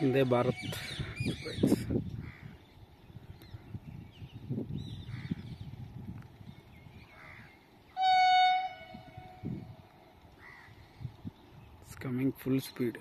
Vande Bharat Express. It's coming full speed.